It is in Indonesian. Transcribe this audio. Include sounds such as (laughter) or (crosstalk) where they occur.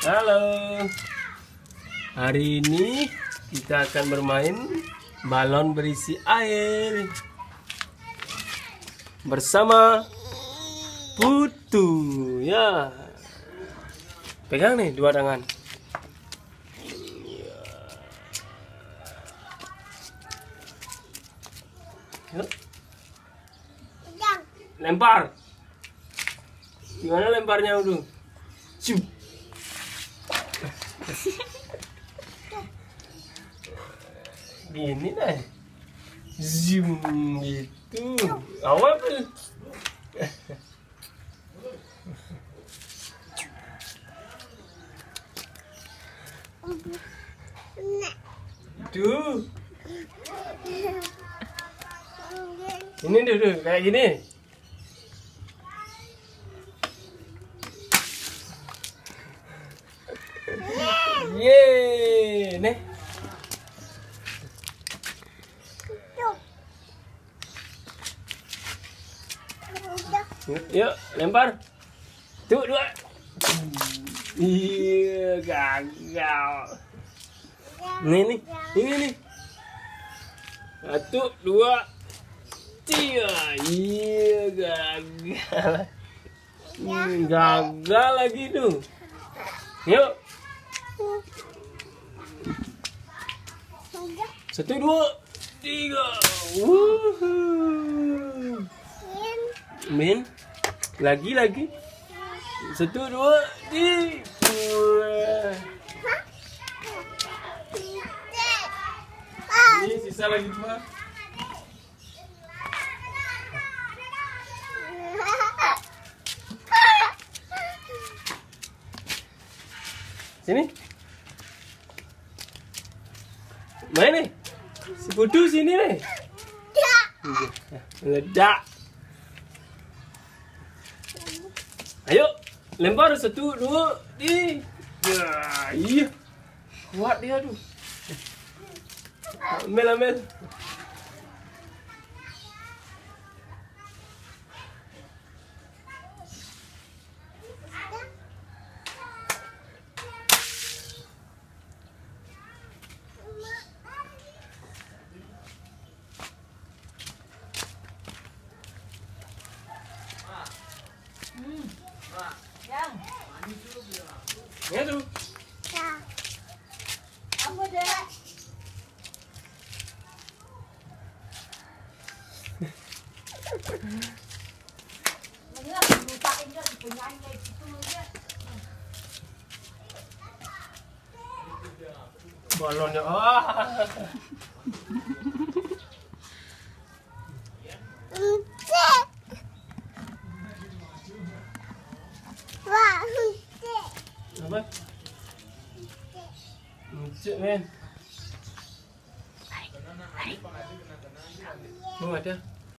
Halo. Hari ini kita akan bermain balon berisi air bersama Putu. Ya. Pegang nih dua tangan. Yuk. Lempar. Gimana lemparnya udah? Cium. Gini deh. Zoom gitu. Awal tuh. Tuh. Ini dulu kayak gini. Nih. Yuk, lempar. Tuh, dua. Iya, gagal. Nih, nih. Ini nih. Satu, dua, tiga. Iya, gagal. Hmm, gagal lagi tuh. Yuk. Satu, dua, tiga. Wuhu. Min. Lagi, lagi. Satu, dua, tiga. Ini sisa lagi dua. Sini. Main nih. Si Putu sini nih. Meledak. Ayo, lempar satu, dua, tiga. Iya. Kuat dia tuh. Ambil, ambil. Yeah, do. Yeah. I'm gonna đây chị Phương chứ. Bỏ lộn nữa. (laughs) mất ừ, chuyện lên. Mua chưa